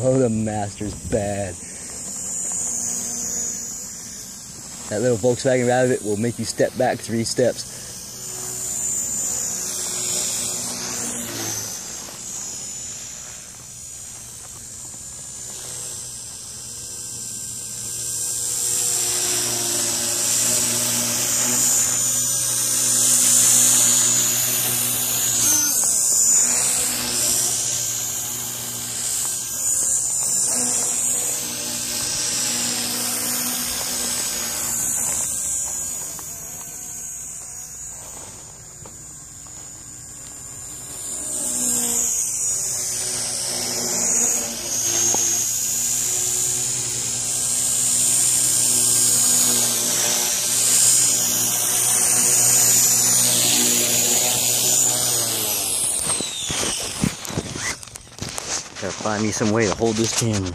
Oh, the Master's bad. That little Volkswagen Rabbit will make you step back three steps. Gotta find me some way to hold this camera.